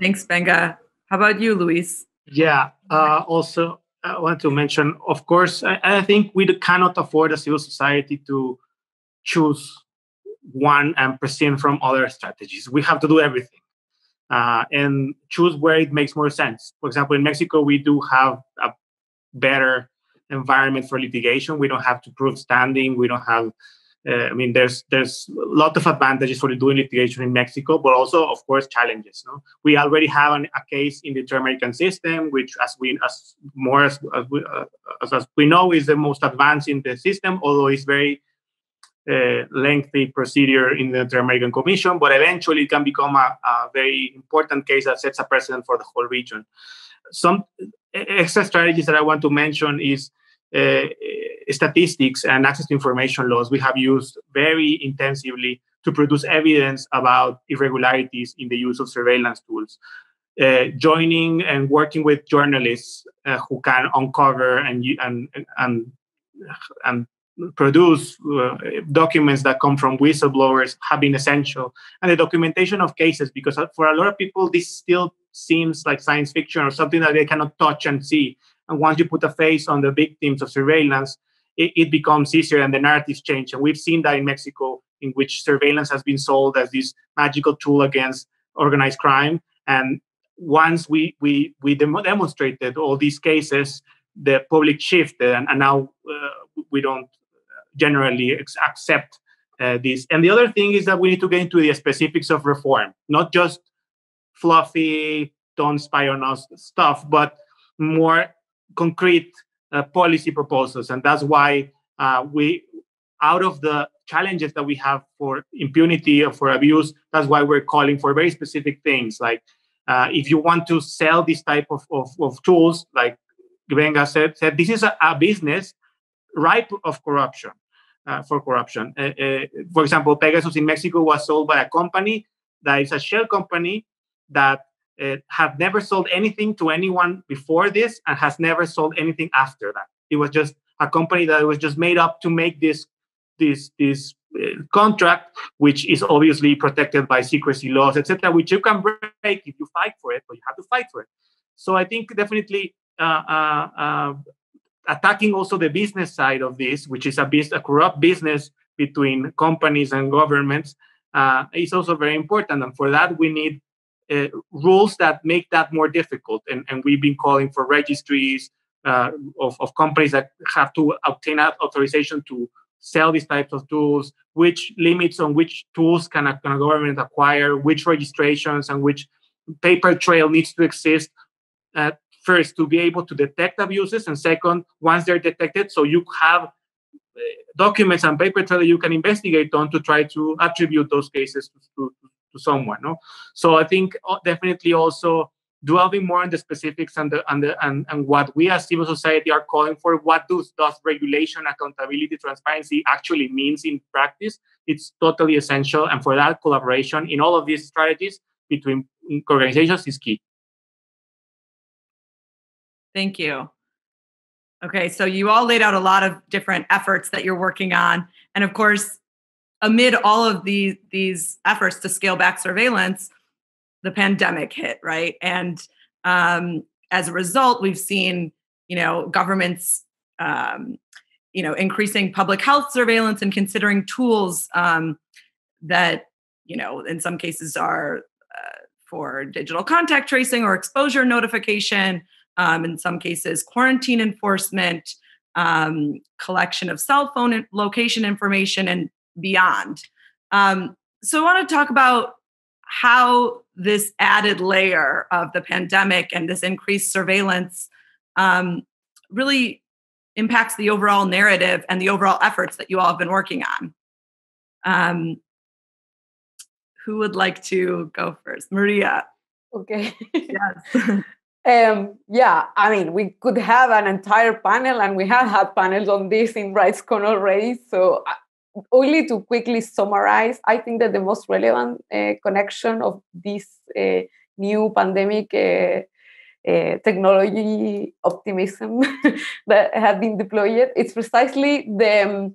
Thanks, Gbenga. How about you, Luis? Yeah, uh, also, I want to mention, of course, I, I think we cannot afford a civil society to choose one and proceed from other strategies. We have to do everything uh, and choose where it makes more sense. For example, in Mexico, we do have a better environment for litigation. We don't have to prove standing. We don't have uh, I mean, there's there's a lot of advantages for doing litigation in Mexico, but also, of course, challenges. No, we already have an, a case in the Inter-American system, which, as we as more as as we, uh, as, as we know, is the most advanced in the system, although it's very uh, lengthy procedure in the Inter-American Commission. But eventually, it can become a, a very important case that sets a precedent for the whole region. Some extra strategies that I want to mention is statistics and access to information laws we have used very intensively to produce evidence about irregularities in the use of surveillance tools. Uh, joining and working with journalists uh, who can uncover and and and and produce uh, documents that come from whistleblowers have been essential and the documentation of cases because for a lot of people this still seems like science fiction or something that they cannot touch and see and once you put a face on the victims of surveillance, it, it becomes easier and the narratives change. And we've seen that in Mexico, in which surveillance has been sold as this magical tool against organized crime. And once we we we demonstrated all these cases, the public shifted, and, and now uh, we don't generally accept uh, this. And the other thing is that we need to get into the specifics of reform, not just fluffy don't spy on us stuff, but more concrete uh, policy proposals. And that's why uh, we, out of the challenges that we have for impunity or for abuse, that's why we're calling for very specific things. Like uh, if you want to sell this type of, of, of tools, like Gbenga said, said this is a, a business ripe of corruption. Uh, for corruption. Uh, uh, for example, Pegasus in Mexico was sold by a company that is a shell company that uh, have never sold anything to anyone before this and has never sold anything after that. It was just a company that was just made up to make this this this uh, contract, which is obviously protected by secrecy laws, etc., which you can break if you fight for it, but you have to fight for it. So I think definitely uh, uh, uh attacking also the business side of this, which is a, business, a corrupt business between companies and governments, uh, is also very important. And for that, we need uh, rules that make that more difficult. And, and we've been calling for registries uh, of, of companies that have to obtain authorization to sell these types of tools, which limits on which tools can a, can a government acquire, which registrations and which paper trail needs to exist. Uh, first, to be able to detect abuses, and second, once they're detected, so you have uh, documents and paper trail that you can investigate on to try to attribute those cases to, to, to someone. No? So I think uh, definitely also delving more on the specifics and the and the and, and what we as civil society are calling for what does does regulation accountability transparency actually means in practice it's totally essential and for that collaboration in all of these strategies between organizations is key thank you okay so you all laid out a lot of different efforts that you're working on and of course amid all of these these efforts to scale back surveillance the pandemic hit, right? And um, as a result, we've seen, you know, governments, um, you know, increasing public health surveillance and considering tools um, that, you know, in some cases are uh, for digital contact tracing or exposure notification. Um, in some cases, quarantine enforcement, um, collection of cell phone location information, and beyond. Um, so, I want to talk about how this added layer of the pandemic and this increased surveillance um, really impacts the overall narrative and the overall efforts that you all have been working on. Um, who would like to go first? Maria. Okay. yes. Um, yeah, I mean, we could have an entire panel, and we have had panels on this in RightsCon already. So only to quickly summarize, I think that the most relevant uh, connection of this uh, new pandemic uh technology optimism that have been deployed, it's precisely the um,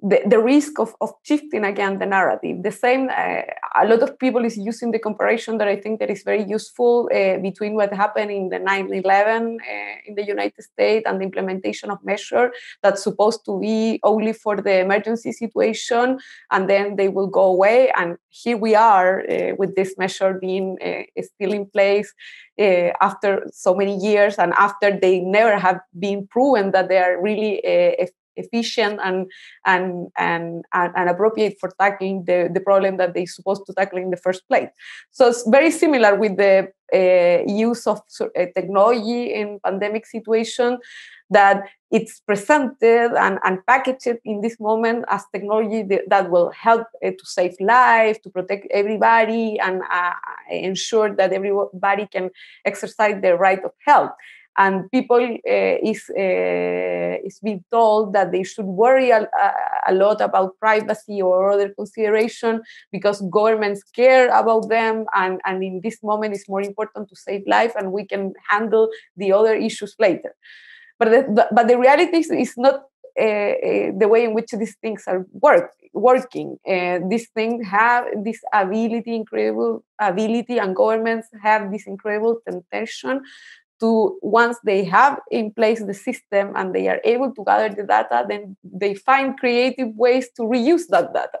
the, the risk of, of shifting again the narrative. The same, uh, a lot of people is using the comparison that I think that is very useful uh, between what happened in the 9-11 uh, in the United States and the implementation of measure that's supposed to be only for the emergency situation and then they will go away. And here we are uh, with this measure being uh, still in place uh, after so many years and after they never have been proven that they are really efficient and and and, and, appropriate for tackling the, the problem that they're supposed to tackle in the first place. So it's very similar with the uh, use of uh, technology in pandemic situation that it's presented and, and packaged in this moment as technology that will help uh, to save life, to protect everybody, and uh, ensure that everybody can exercise their right of health and people uh, is uh, is being told that they should worry a, a, lot about privacy or other consideration because governments care about them and, and in this moment it's more important to save life and we can handle the other issues later but the, but the reality is, not uh, the way in which these things are work, working. Uh, these things have this ability, incredible ability, and governments have this incredible temptation to once they have in place the system and they are able to gather the data then they find creative ways to reuse that data.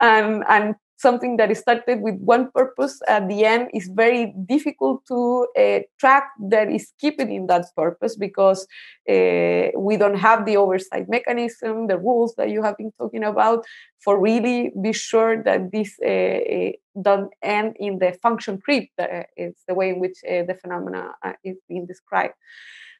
And and something that started with one purpose at the end is very difficult to uh, track that is keeping in that purpose because uh, we don't have the oversight mechanism, the rules that you have been talking about, for really be sure that this uh, don't end in the function creep. That is the way in which the phenomena is being described.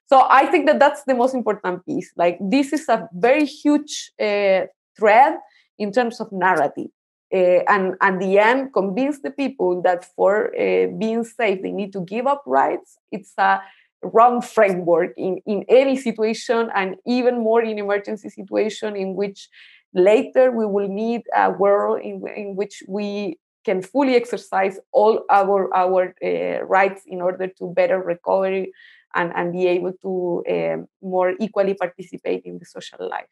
So I think that that's the most important piece. Like this is a very huge thread in terms of narrative uh, and at the end convince the people that for uh, being safe they need to give up rights. It's a wrong framework in, in any situation and even more in emergency situation in which later we will need a world in, in which we can fully exercise all our our uh, rights in order to better recovery and, and be able to more equally participate in the social life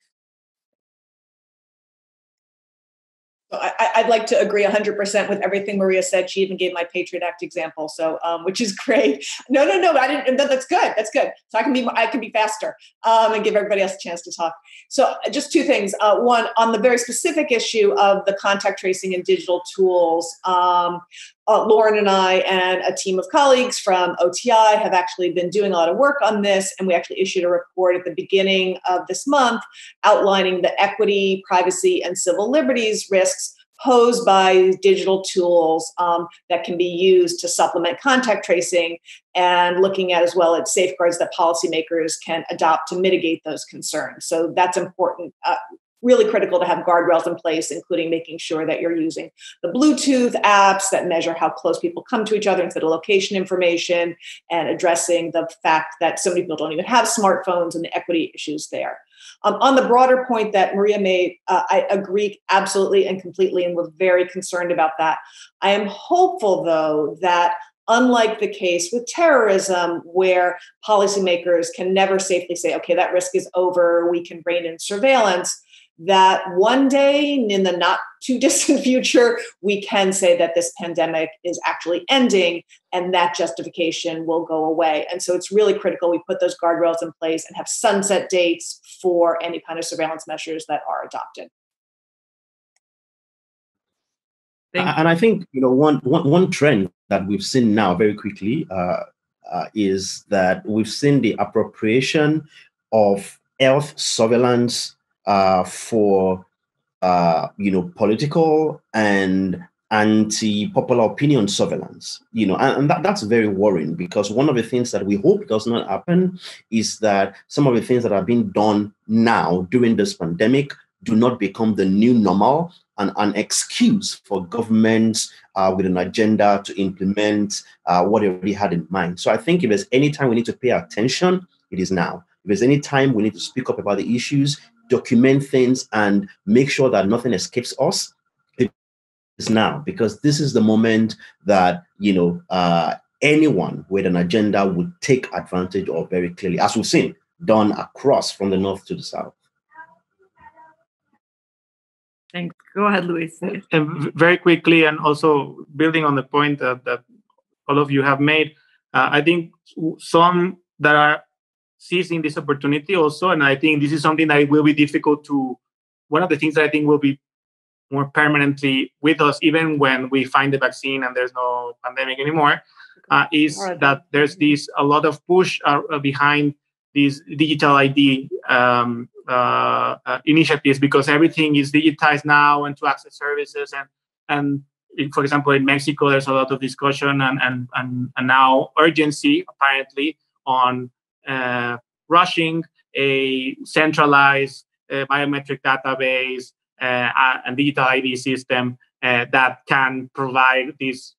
I, would like to agree 100% with everything Maria said. She even gave my Patriot Act example, so um, which is great. No, no, no, I didn't. No, that's good. That's good. So I can be I can be faster um, and give everybody else a chance to talk. So uh, just two things. Uh, one on the very specific issue of the contact tracing and digital tools. Um, uh, Lauren and I and a team of colleagues from OTI have actually been doing a lot of work on this, and we actually issued a report at the beginning of this month outlining the equity, privacy, and civil liberties risks posed by digital tools um, that can be used to supplement contact tracing and looking at as well at safeguards that policymakers can adopt to mitigate those concerns. So that's important. Uh, really critical to have guardrails in place, including making sure that you're using the Bluetooth apps that measure how close people come to each other instead of location information, and addressing the fact that so many people don't even have smartphones and the equity issues there. Um, on the broader point that Maria made, uh, I agree absolutely and completely, and we're very concerned about that. I am hopeful, though, that unlike the case with terrorism, where policymakers can never safely say, okay, that risk is over, we can rein in surveillance, that one day in the not too distant future, we can say that this pandemic is actually ending and that justification will go away. And so it's really critical we put those guardrails in place and have sunset dates for any kind of surveillance measures that are adopted. and I think you know one, one one trend that we've seen now very quickly uh, uh, is that we've seen the appropriation of health surveillance uh, for uh, you know political and anti-popular opinion surveillance you know and, and that, that's very worrying because one of the things that we hope does not happen is that some of the things that are being done now during this pandemic do not become the new normal and an excuse for governments uh, with an agenda to implement uh, what they already had in mind. So I think if there's any time we need to pay attention, it is now. If there's any time we need to speak up about the issues, document things, and make sure that nothing escapes us, it is now because this is the moment that you know uh, anyone with an agenda would take advantage of very clearly, as we've seen done across from the north to the south. Thanks. Go ahead, Luis. And very quickly, and also building on the point that, that all of you have made, uh, I think some that are seizing this opportunity also, and I think this is something that will be difficult to. One of the things that I think will be more permanently with us, even when we find the vaccine and there's no pandemic anymore, uh, is that there's this a lot of push uh, behind these digital ID um, uh, uh, initiatives because everything is digitized now and to access services and and for example in Mexico there's a lot of discussion and and and, and now urgency apparently on uh, rushing a centralized uh, biometric database uh, and digital ID system uh, that can provide this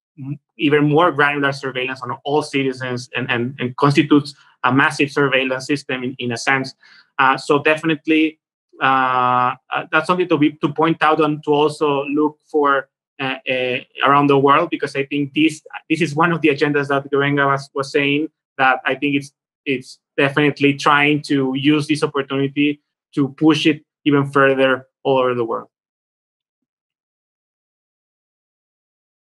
even more granular surveillance on all citizens and, and, and constitutes a massive surveillance system in, in a sense. Uh, so definitely uh, uh, that's something to be to point out and to also look for uh, uh, around the world because I think this this is one of the agendas that Gbenga was, was saying that I think it's it's definitely trying to use this opportunity to push it even further all over the world.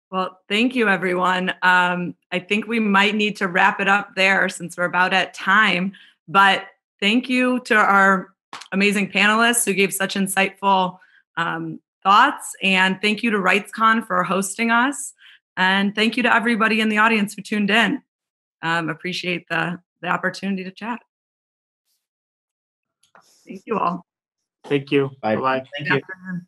Well, thank you, everyone. Um, I think we might need to wrap it up there since we're about at time. But thank you to our amazing panelists who gave such insightful um, thoughts. And thank you to RightsCon for hosting us. And thank you to everybody in the audience who tuned in. Um, appreciate the, the opportunity to chat. Thank you all. Thank you. Bye. Bye-bye. Thank Good you. afternoon.